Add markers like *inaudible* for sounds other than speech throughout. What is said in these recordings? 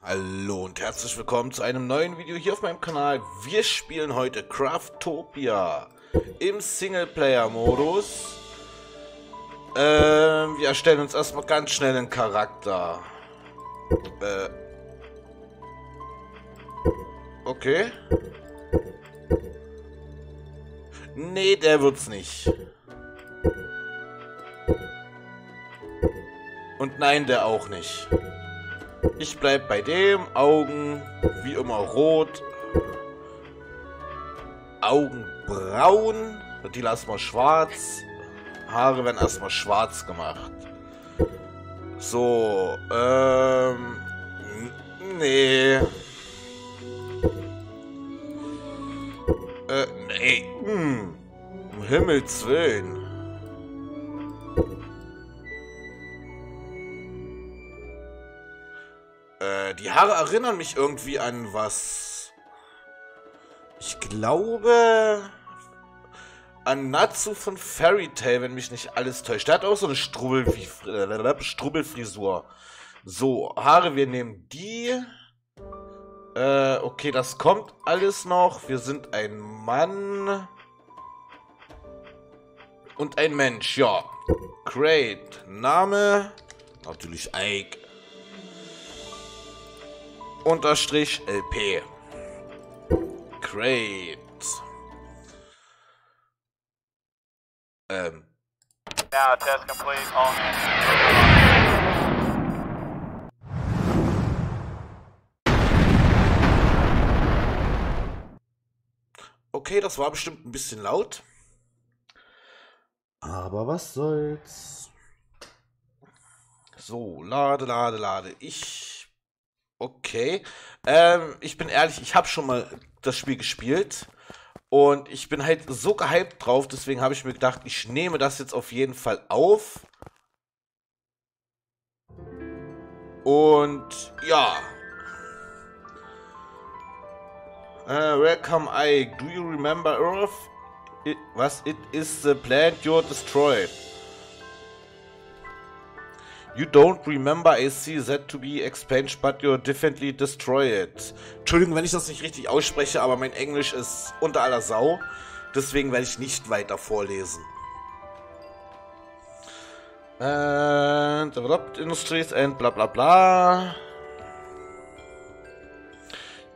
Hallo und herzlich willkommen zu einem neuen Video hier auf meinem Kanal. Wir spielen heute Craftopia im Singleplayer-Modus. Ähm, wir erstellen uns erstmal ganz schnell einen Charakter. Äh. Okay. Nee, der wird's nicht. Und nein, der auch nicht. Ich bleib bei dem. Augen wie immer rot. Augenbraun. Die lassen wir schwarz. Haare werden erstmal schwarz gemacht. So, ähm. Nee. Äh, nee. Hm. Um Himmels Willen. Äh, die Haare erinnern mich irgendwie an was. Ich glaube an Natsu von Fairy Tail, wenn mich nicht alles täuscht. Der hat auch so eine äh, Strubbelfrisur. So, Haare, wir nehmen die. Äh, okay, das kommt alles noch. Wir sind ein Mann. Und ein Mensch, ja. Great. Name. Natürlich Ike. Unterstrich LP. Great. Ähm. Now, test complete. All hands. Okay, das war bestimmt ein bisschen laut. Aber was soll's. So, lade, lade, lade. Ich. Okay. Ähm, ich bin ehrlich, ich habe schon mal das Spiel gespielt. Und ich bin halt so gehypt drauf, deswegen habe ich mir gedacht, ich nehme das jetzt auf jeden Fall auf. Und ja. Uh, welcome Ike. Do you remember Earth? It, was? It is the planet you destroyed. You don't remember I see that to be expunged, but you definitely destroy it. Entschuldigung, wenn ich das nicht richtig ausspreche, aber mein Englisch ist unter aller Sau. Deswegen werde ich nicht weiter vorlesen. And developed industries and bla bla bla.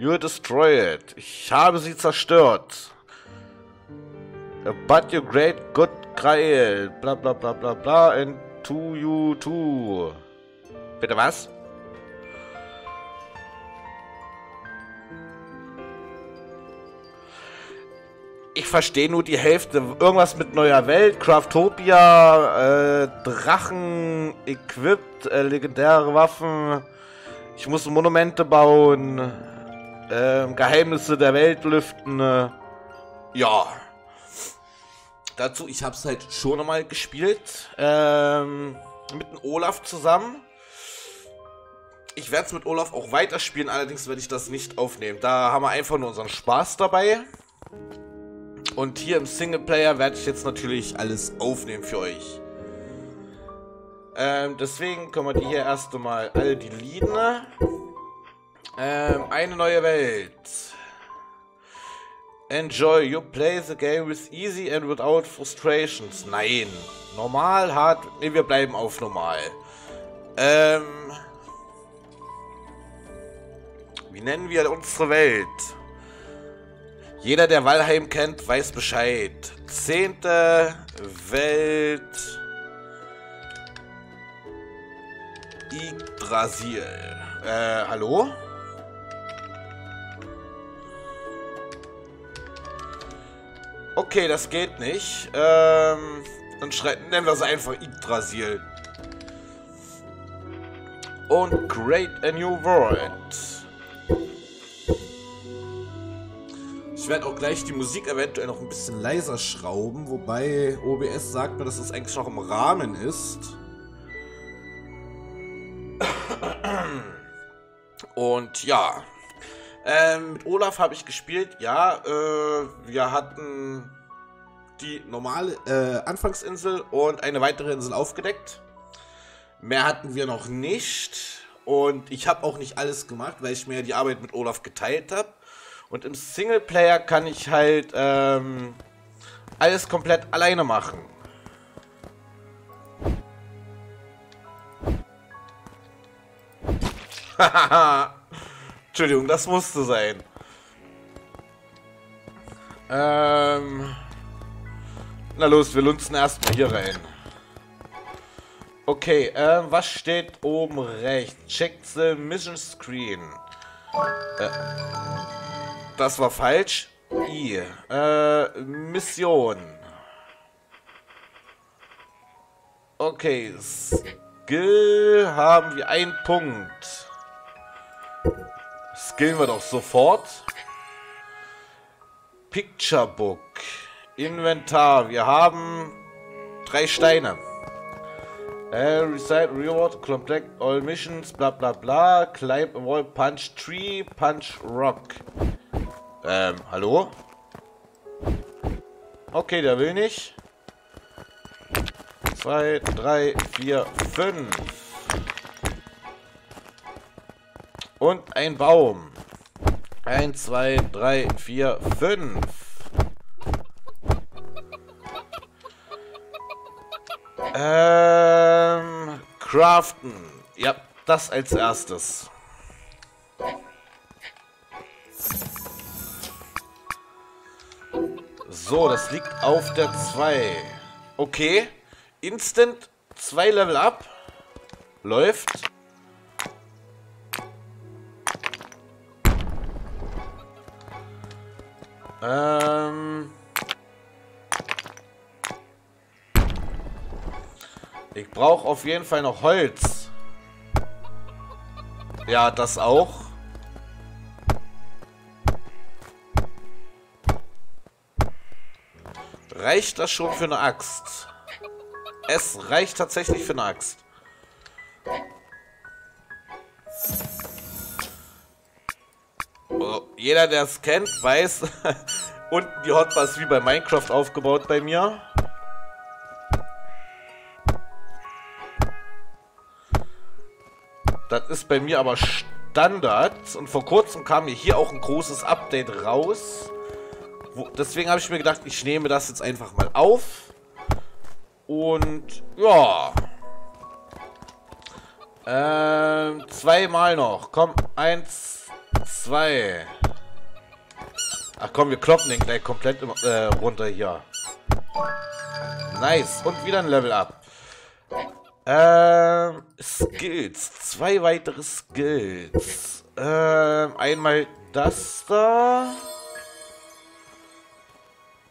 You destroy it. Ich habe sie zerstört. But you great good Krael. Bla bla bla bla bla. And to you too. Bitte was? Ich verstehe nur die Hälfte. Irgendwas mit neuer Welt, Craftopia, äh, Drachen, equipped, äh, legendäre Waffen. Ich muss Monumente bauen. Ähm, Geheimnisse der Welt lüften. Äh, ja. Dazu, ich habe es halt schon einmal gespielt. Ähm, mit dem Olaf zusammen. Ich werde es mit Olaf auch weiterspielen, allerdings werde ich das nicht aufnehmen. Da haben wir einfach nur unseren Spaß dabei. Und hier im Singleplayer werde ich jetzt natürlich alles aufnehmen für euch. Ähm, deswegen können wir die hier erst einmal alle deleten. Ähm, eine neue Welt. Enjoy, you play the game with easy and without frustrations. Nein. Normal, hart. Ne, wir bleiben auf normal. Ähm. Wie nennen wir unsere Welt? Jeder, der Valheim kennt, weiß Bescheid. Zehnte Welt. Yggdrasil. Äh, hallo? Okay, das geht nicht. Ähm, dann nennen wir es einfach Yggdrasil. Und Create a New World. Ich werde auch gleich die Musik eventuell noch ein bisschen leiser schrauben, wobei OBS sagt mir, dass es eigentlich noch im Rahmen ist. Und ja, Ähm, mit Olaf habe ich gespielt, ja. Äh, wir hatten die normale äh, Anfangsinsel und eine weitere Insel aufgedeckt. Mehr hatten wir noch nicht. Und ich habe auch nicht alles gemacht, weil ich mir die Arbeit mit Olaf geteilt habe. Und im Singleplayer kann ich halt ähm, alles komplett alleine machen. *laughs* Entschuldigung, das musste sein. Ähm. Na los, wir lunzen erstmal hier rein. Okay, äh, was steht oben rechts? Check the mission screen. Äh, das war falsch. I. Äh, Mission. Okay, Skill haben wir einen Punkt. Skillen wir doch sofort. Picture Book. Inventar. Wir haben drei Steine. Uh, recite reward, complete all missions, bla bla bla, climb wall, punch tree, punch rock. Ähm, hallo? Okay, der will nicht. Zwei, drei, vier, fünf. Und ein Baum. Eins, zwei, drei, vier, fünf. Ähm, craften. Ja, das als erstes. So, das liegt auf der 2. Okay. Instant 2 Level up. Läuft. Ähm... Ich brauche auf jeden Fall noch Holz. Ja, das auch. Reicht das schon für eine Axt? Es reicht tatsächlich für eine Axt. Jeder, der es kennt, weiß, *laughs* unten die Hotbar ist wie bei Minecraft aufgebaut bei mir. Das ist bei mir aber Standard. Und vor kurzem kam mir hier auch ein großes Update raus. Wo, deswegen habe ich mir gedacht, ich nehme das jetzt einfach mal auf. Und ja. Ähm, zweimal noch. Komm, eins, zwei. Ach komm, wir kloppen den gleich komplett äh, runter hier. Nice. Und wieder ein Level up. Ähm, Skills. Zwei weitere Skills. Ähm, einmal das da.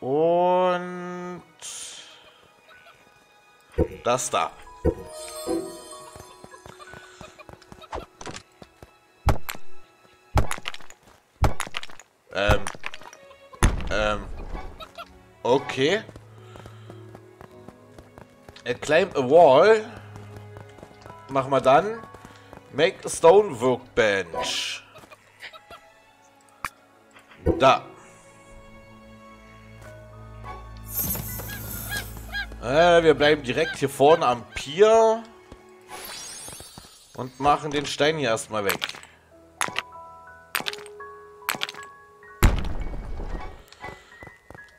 Und das da. Ähm. Ähm. Okay. A climb a wall. Machen wir dann. Make a stone workbench. Da. Äh, wir bleiben direkt hier vorne am Pier. Und machen den Stein hier erstmal weg.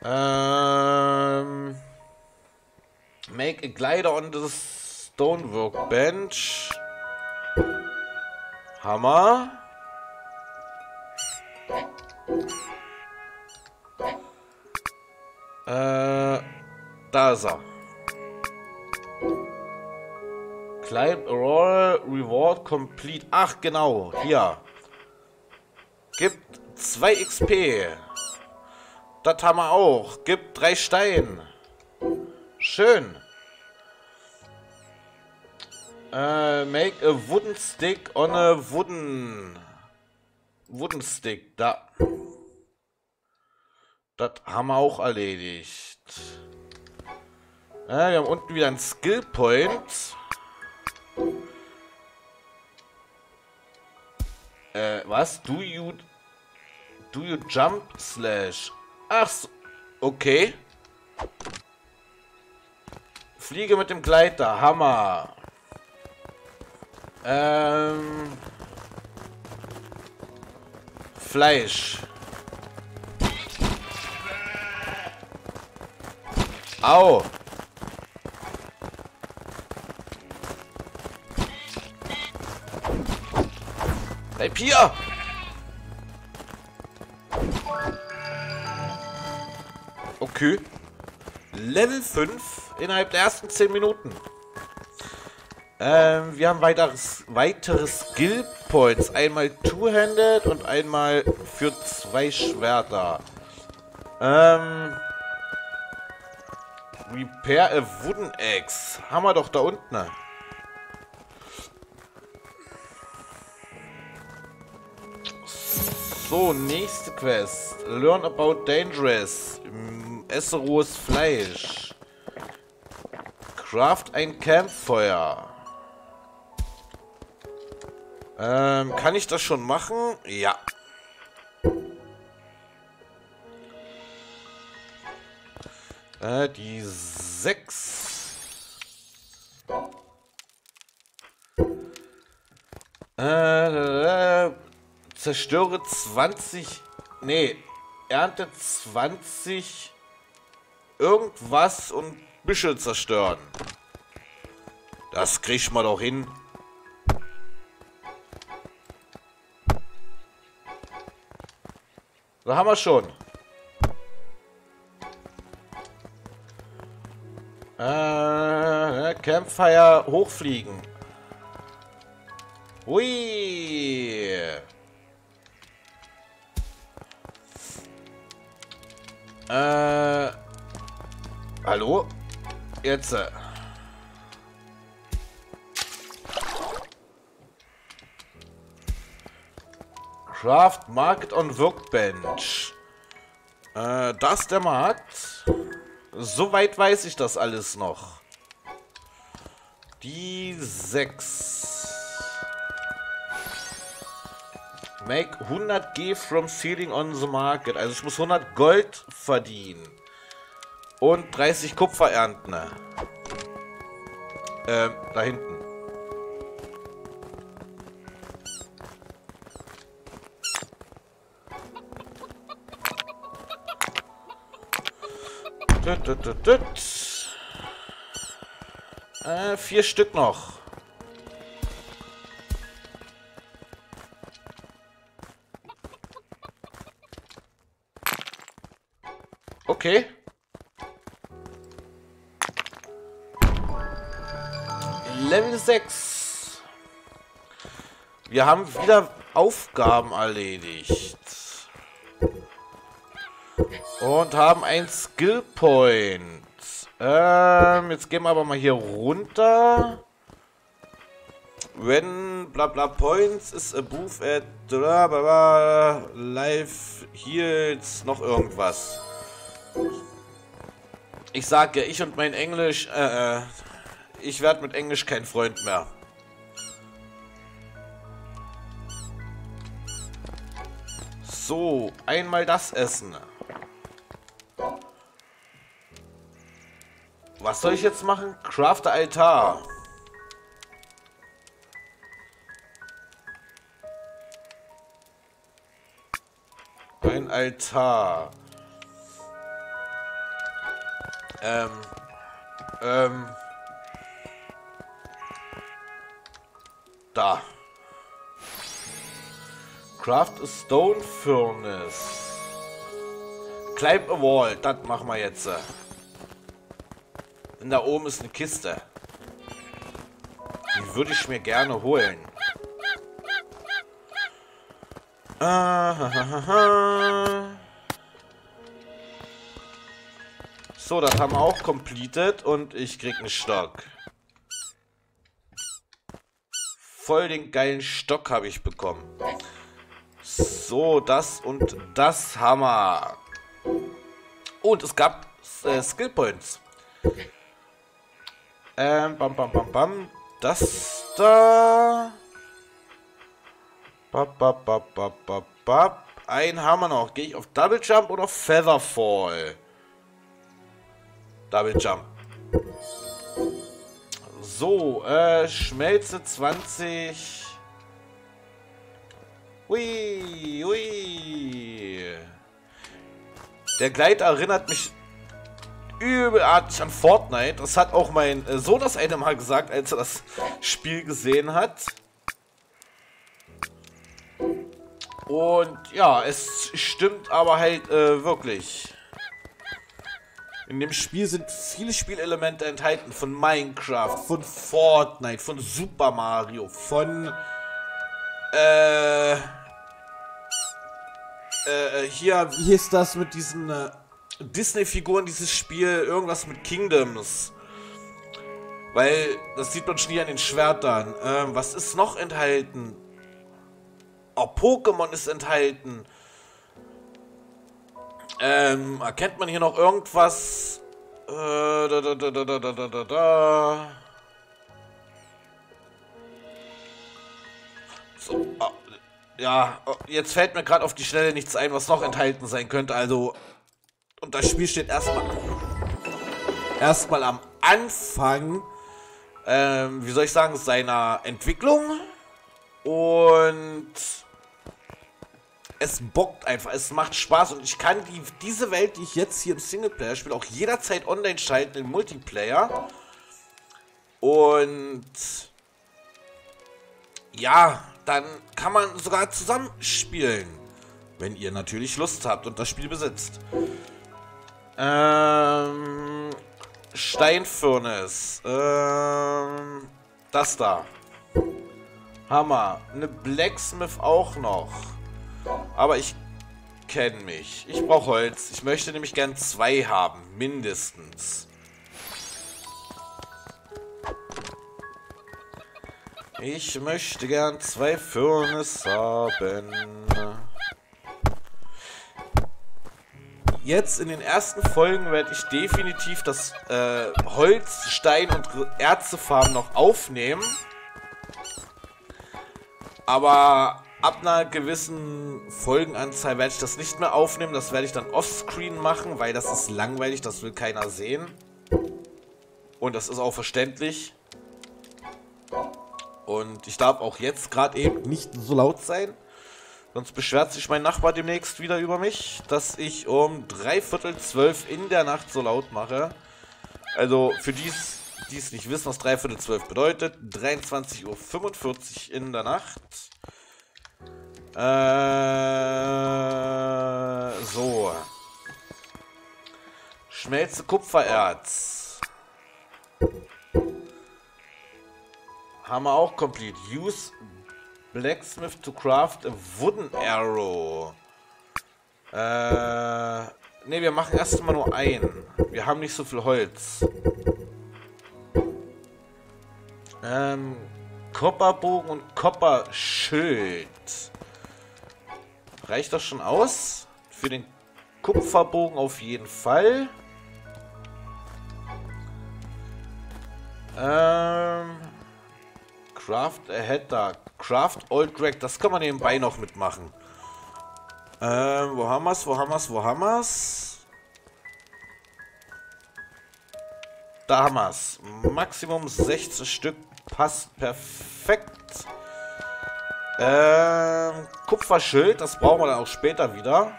Ähm, make a glider on the stone workbench. Hammer. Äh, da ist er. Climb roll, reward complete. Ach, genau, hier. Gibt 2 XP. Das haben wir auch. Gibt 3 Stein. Schön. Äh, make a wooden stick on a wooden... Wooden stick. Da. Das haben wir auch erledigt. Ja, wir haben unten wieder einen Skill Point. Äh, was? Do you Do you jump slash? Ach, so, okay. Fliege mit dem Gleiter, Hammer. Ähm. Fleisch. Au. Bleib hier! Okay. Level 5 innerhalb der ersten 10 Minuten. Ähm, wir haben weiteres, weitere Skill Points. Einmal Two-Handed und einmal für zwei Schwerter. Ähm, Repair a Wooden Axe. Haben wir doch da unten. So, nächste Quest. Learn about dangerous. Esse rohes Fleisch. Craft ein Campfeuer. Ähm, kann ich das schon machen? Ja. Äh, die sechs. Äh, äh, zerstöre 20. Nee, ernte 20 irgendwas und Büschel zerstören. Das kriegt man doch hin. Da haben wir schon. Äh, Campfire hochfliegen. Hui. Äh. Hallo? Jetzt. Äh. Craft Market on Workbench. Äh, das der Markt. Soweit weiß ich das alles noch. Die 6. Make 100 G from selling on the market. Also ich muss 100 Gold verdienen. Und 30 Kupfer ernten. Ähm, da hinten. Äh, vier Stück noch. Okay. Level 6. Wir haben wieder Aufgaben erledigt. Und haben ein Skill Point. Ähm, jetzt gehen wir aber mal hier runter. When bla bla points is above at bla bla bla life heals noch irgendwas. Ich sage, ich und mein Englisch, äh, äh ich werde mit Englisch kein Freund mehr. So, einmal das essen. Was soll ich jetzt machen? Craft Altar. Ein Altar. Ähm. Ähm. Da. Craft a Stone Furnace. Climb a Wall. Das machen wir jetzt. Denn da oben ist eine Kiste. Die würde ich mir gerne holen. So, das haben wir auch completed und ich krieg einen Stock. Voll den geilen Stock habe ich bekommen. So, das und das Hammer. Und es gab äh, Skill Points. Ähm, bam, bam, bam, bam. Das da. Bap, bap, bap, bap, bap, bap. haben wir noch. Gehe ich auf Double Jump oder Featherfall? Double Jump. So, äh, Schmelze 20. Hui, hui. Der Gleit erinnert mich übelartig an Fortnite. Das hat auch mein äh, Sohn das eine Mal gesagt, als er das Spiel gesehen hat. Und ja, es stimmt aber halt äh, wirklich. In dem Spiel sind viele Spielelemente enthalten von Minecraft, von Fortnite, von Super Mario, von äh, äh, hier, wie hieß das mit diesen äh, Disney-Figuren, dieses Spiel, irgendwas mit Kingdoms. Weil, das sieht man schon hier an den Schwertern. Ähm, was ist noch enthalten? Oh, Pokémon ist enthalten. Ähm, erkennt man hier noch irgendwas? Äh, da, da, da, da, da, da, da, da. So, ah, ja, oh, jetzt fällt mir gerade auf die Schnelle nichts ein, was noch enthalten sein könnte. Also, und das Spiel steht erstmal erstmal am Anfang, ähm, wie soll ich sagen, seiner Entwicklung. Und es bockt einfach, es macht Spaß und ich kann die, diese Welt, die ich jetzt hier im Singleplayer spiele, auch jederzeit online schalten im Multiplayer. Und ja, dann kann man sogar zusammenspielen, wenn ihr natürlich Lust habt und das Spiel besitzt. Ähm, Steinfurnace. Ähm, das da. Hammer. Eine Blacksmith auch noch. Aber ich kenne mich. Ich brauche Holz. Ich möchte nämlich gern zwei haben. Mindestens. Ich möchte gern zwei Furnace haben. Jetzt in den ersten Folgen werde ich definitiv das äh, Holz, Stein und Erzefarben noch aufnehmen. Aber ab einer gewissen Folgenanzahl werde ich das nicht mehr aufnehmen. Das werde ich dann offscreen machen, weil das ist langweilig, das will keiner sehen. Und das ist auch verständlich. Und ich darf auch jetzt gerade eben nicht so laut sein. Sonst beschwert sich mein Nachbar demnächst wieder über mich, dass ich um dreiviertel zwölf in der Nacht so laut mache. Also für dies, die es nicht wissen, was dreiviertel zwölf bedeutet. 23.45 Uhr in der Nacht. Äh, so. Schmelze Kupfererz. Haben wir auch complete. Use Blacksmith to craft a wooden arrow. Äh, ne, wir machen erstmal nur einen. Wir haben nicht so viel Holz. Ähm, Kopperbogen und Kopperschild. Reicht das schon aus? Für den Kupferbogen auf jeden Fall. Ähm, Craft a Header. Craft Old Drag. Das kann man nebenbei noch mitmachen. Ähm, wo haben wir's? Wo haben wir's? Wo haben wir's? Da haben wir's. Maximum 16 Stück. Passt perfekt. Ähm, Kupferschild. Das brauchen wir dann auch später wieder.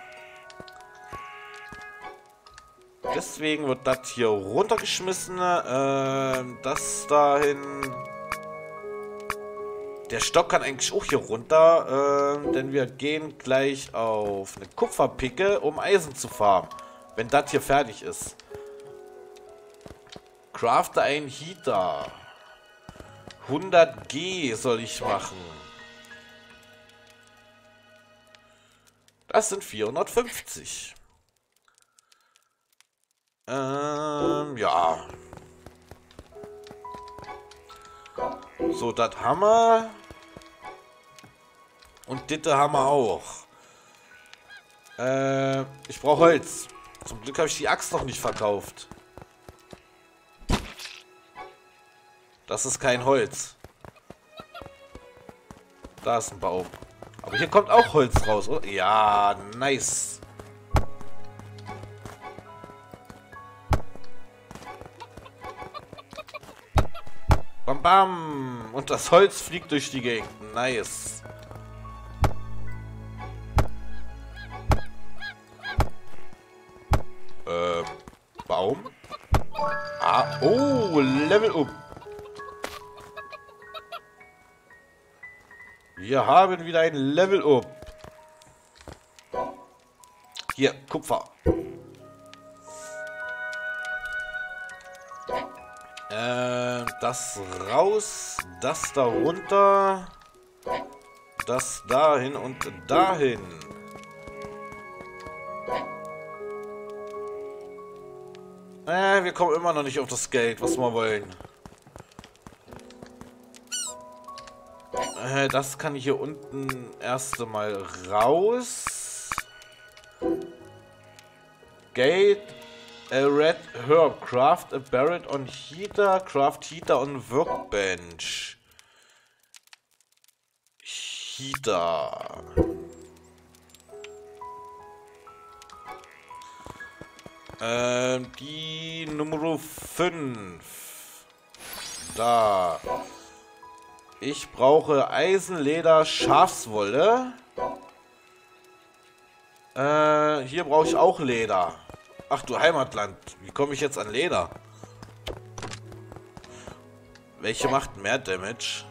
Deswegen wird das hier runtergeschmissen. Ähm, das dahin der Stock kann eigentlich auch hier runter, äh, denn wir gehen gleich auf eine Kupferpicke, um Eisen zu farmen. Wenn das hier fertig ist. Crafte einen Heater. 100G soll ich machen. Das sind 450. Ähm, ja. So, das haben wir. Und Ditte haben wir auch. Äh, ich brauche Holz. Zum Glück habe ich die Axt noch nicht verkauft. Das ist kein Holz. Da ist ein Baum. Aber hier kommt auch Holz raus, oder? Ja, nice. Bam, bam. Und das Holz fliegt durch die Gegend. Nice. Up. Wir haben wieder ein Level up. Hier, Kupfer. Äh, das raus, das da runter, das dahin und dahin. Äh, wir kommen immer noch nicht auf das Geld, was wir wollen. Äh, das kann hier unten erst einmal raus. Gate, a red herb, craft a barrel on heater, craft heater on workbench. Heater. Ähm, die Nummer 5. Da. Ich brauche Eisen, Leder, Schafswolle. Äh, hier brauche ich auch Leder. Ach du Heimatland, wie komme ich jetzt an Leder? Welche macht mehr Damage?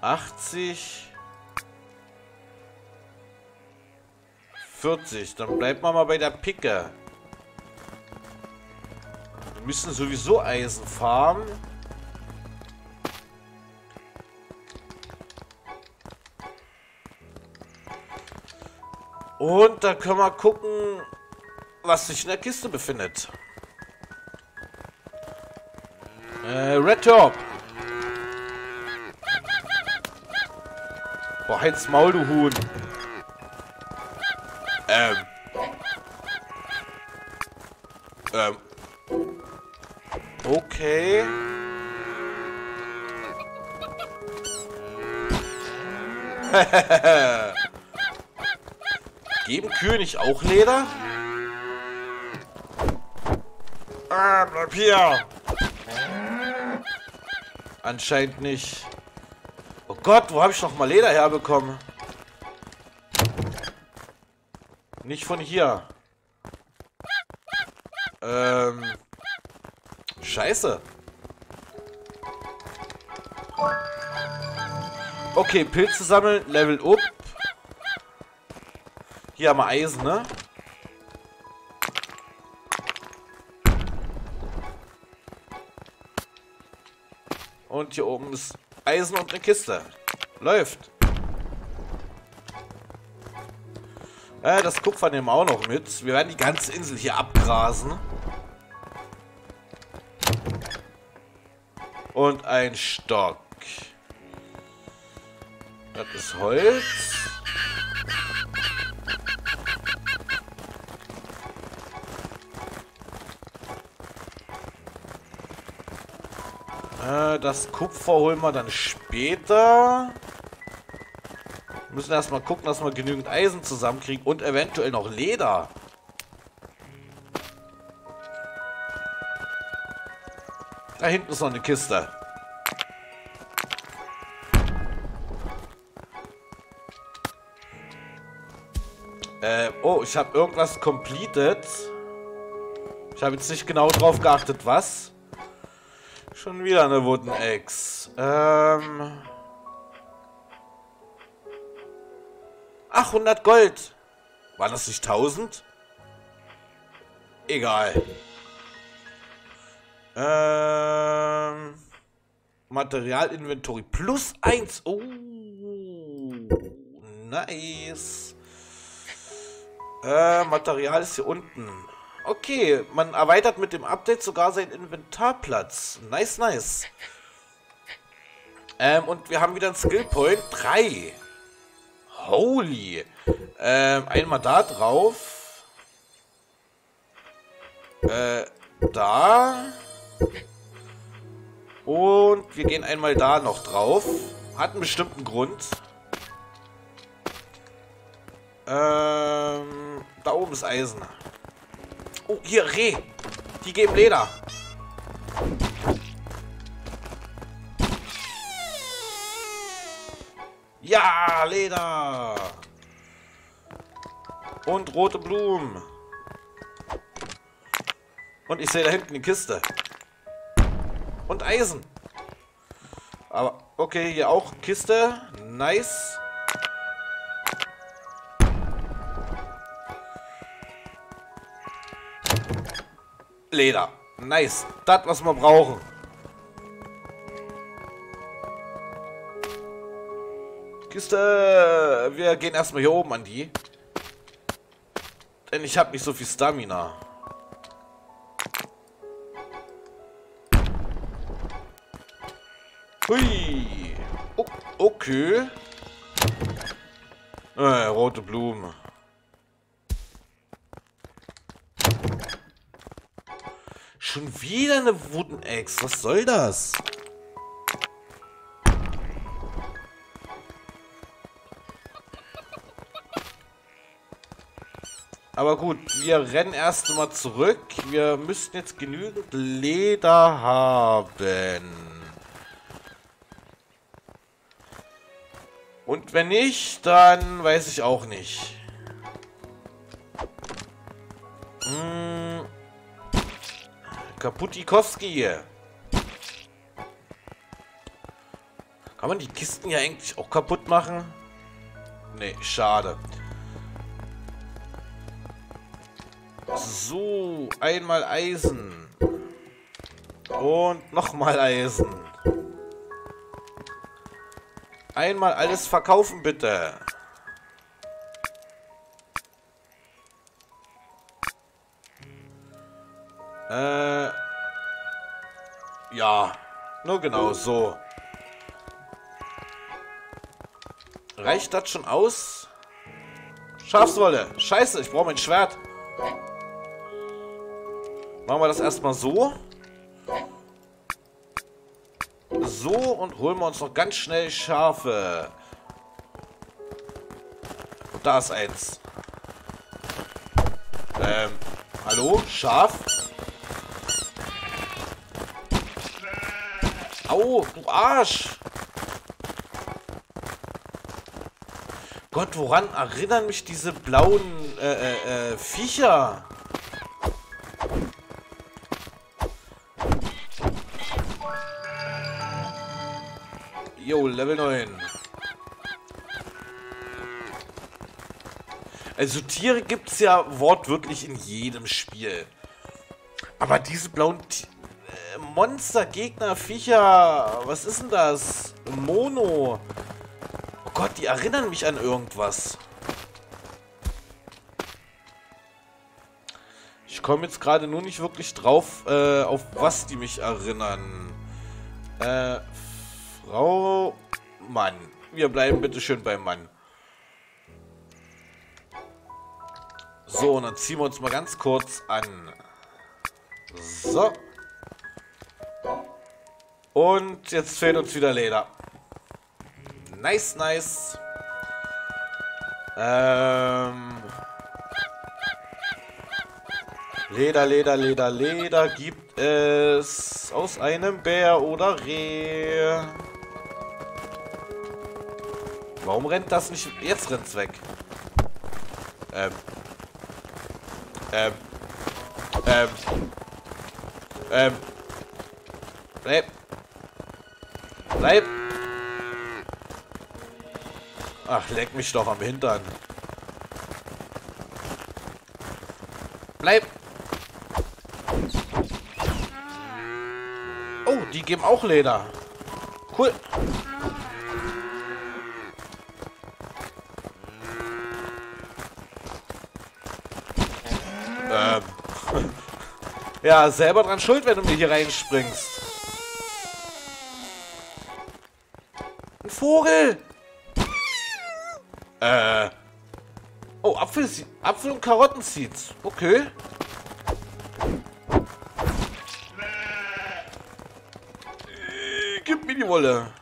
80. 40. Dann bleibt man mal bei der Picke. Wir müssen sowieso Eisen farmen. Und da können wir gucken, was sich in der Kiste befindet. Äh, Red Top. Boah, halt's Maul, du Huhn. Ähm. Ähm. Okay. *laughs* Geben Kühe nicht auch Leder? Ah, bleib hier. Anscheinend nicht. Oh Gott, wo habe ich noch mal Leder herbekommen? Nicht von hier. Ähm. Scheiße. Okay, Pilze sammeln, Level up. Hier haben wir Eisen, ne? Und hier oben ist Eisen und eine Kiste. Läuft. Äh, das Kupfer nehmen wir auch noch mit. Wir werden die ganze Insel hier abgrasen. Und ein Stock. Das ist Holz. Das Kupfer holen wir dann später. Wir müssen erstmal gucken, dass wir genügend Eisen zusammenkriegen und eventuell noch Leder. Da hinten ist noch eine Kiste. Äh, oh, ich habe irgendwas completed. Ich habe jetzt nicht genau drauf geachtet, was. Schon wieder eine Wooden Axe. Ähm... Ach, 100 Gold. War das nicht 1000? Egal. Ähm... Materialinventory plus 1. Oh, nice. Äh, Material ist hier unten. Okay, man erweitert mit dem Update sogar seinen Inventarplatz. Nice, nice. Ähm, und wir haben wieder einen Skill Point. 3. Holy. Ähm, einmal da drauf. Äh, da. Und wir gehen einmal da noch drauf. Hat einen bestimmten Grund. Ähm, da oben ist Eisen. Oh, hier, Reh. Die geben Leder. Ja, Leder. Und rote Blumen. Und ich sehe da hinten die Kiste. Und Eisen. Aber, okay, hier auch Kiste. Nice. Leder. Nice. Das, was wir brauchen. Kiste. Wir gehen erstmal hier oben an die. Denn ich habe nicht so viel Stamina. Hui. O okay. Äh, rote Blume. Schon wieder eine Wooden Axe. Was soll das? Aber gut, wir rennen erst mal zurück. Wir müssten jetzt genügend Leder haben. Und wenn nicht, dann weiß ich auch nicht. Kaputikowski. Kann man die Kisten ja eigentlich auch kaputt machen? Nee, schade. So, einmal Eisen. Und nochmal Eisen. Einmal alles verkaufen, bitte. Nur genau so. Reicht das schon aus? Schafswolle. Scheiße, ich brauche mein Schwert. Machen wir das erstmal so. So und holen wir uns noch ganz schnell Schafe. Da ist eins. Ähm, hallo? Schaf? Au, du Arsch! Gott, woran erinnern mich diese blauen äh, äh, äh, Viecher? Jo, Level 9. Also Tiere gibt es ja wortwörtlich in jedem Spiel. Aber diese blauen T Monster, Gegner, Viecher, was ist denn das? Mono. Oh Gott, die erinnern mich an irgendwas. Ich komme jetzt gerade nur nicht wirklich drauf, äh, auf was die mich erinnern. Äh, Frau Mann. Wir bleiben bitte schön beim Mann. So, und dann ziehen wir uns mal ganz kurz an. So. Und jetzt fehlt uns wieder Leder. Nice, nice. Ähm. Leder, Leder, Leder, Leder gibt es aus einem Bär oder Reh. Warum rennt das nicht? Jetzt rennt's weg. Ähm. Ähm. Ähm. Ähm. Bleib. Ach, leck mich doch am Hintern. Bleib. Oh, die geben auch Leder. Cool. Ähm. *laughs* Ja, selber dran schuld, wenn du mir hier reinspringst. Vogel! Äh. Oh, Apfel, Apfel und Karotten-Seeds. Okay. Äh, Gib mir die Wolle.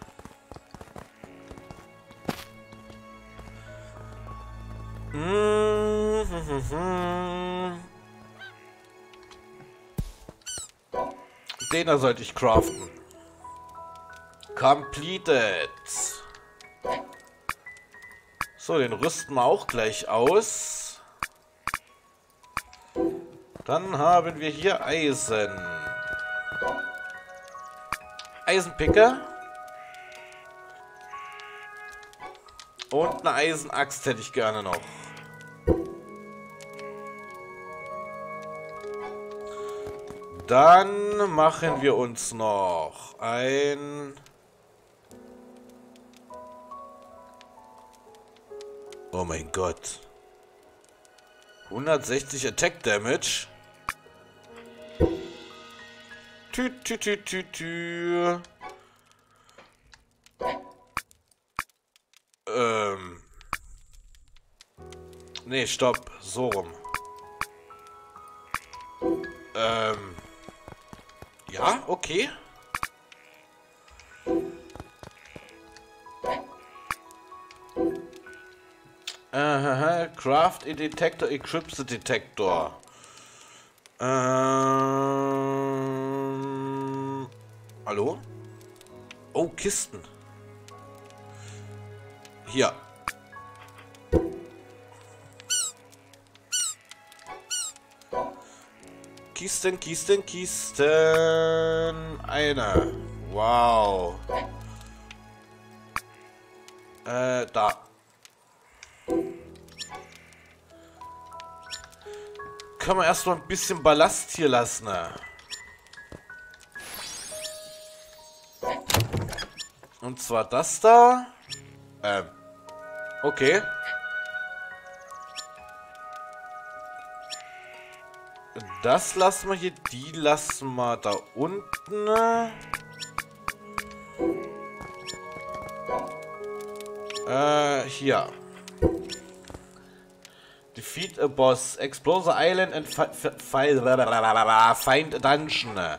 Hm. Den sollte ich craften. Completed. So, den rüsten wir auch gleich aus. Dann haben wir hier Eisen. Eisenpicker. Und eine Eisenaxt hätte ich gerne noch. Dann machen wir uns noch ein... Oh mein Gott. 160 Attack Damage. Tü, tü, tü, tü, tü. Ähm. Nee, stopp. So rum. Ähm. Ja, okay. Aha, craft a detector, equips the detector. Ähm. Hallo? Oh, Kisten. Hier. Kisten, Kisten, Kisten. Eine. Wow. Äh, da. Kann man erstmal ein bisschen Ballast hier lassen. Ne? Und zwar das da. Ähm. Okay. Das lassen wir hier, die lassen wir da unten. Äh, hier. Defeat a boss, explore island and find dungeon.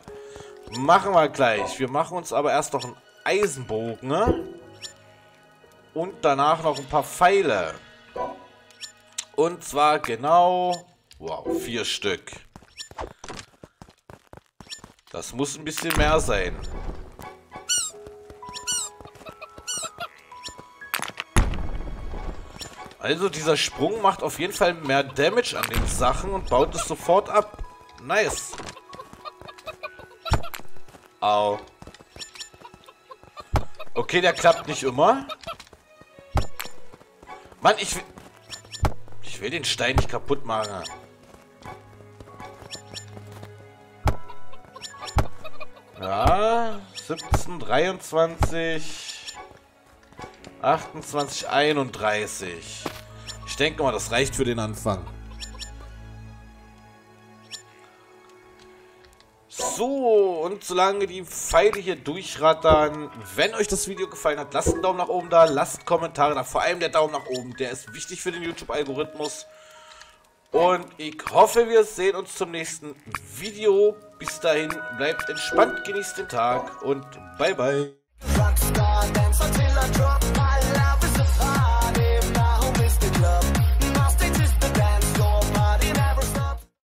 Machen wir gleich. Wir machen uns aber erst noch einen Eisenbogen. Und danach noch ein paar Pfeile. Und zwar genau... Wow, vier Stück. Das muss ein bisschen mehr sein. Also dieser Sprung macht auf jeden Fall mehr Damage an den Sachen und baut es sofort ab. Nice. Au. Okay, der klappt nicht immer. Mann, ich will... Ich will den Stein nicht kaputt machen. Ja, 17, 23, 28, 31. Ich denke mal, das reicht für den Anfang. So, und solange die Pfeile hier durchrattern, wenn euch das Video gefallen hat, lasst einen Daumen nach oben da, lasst Kommentare da, vor allem der Daumen nach oben, der ist wichtig für den YouTube-Algorithmus. Und ich hoffe, wir sehen uns zum nächsten Video. Bis dahin, bleibt entspannt, genießt den Tag und bye bye.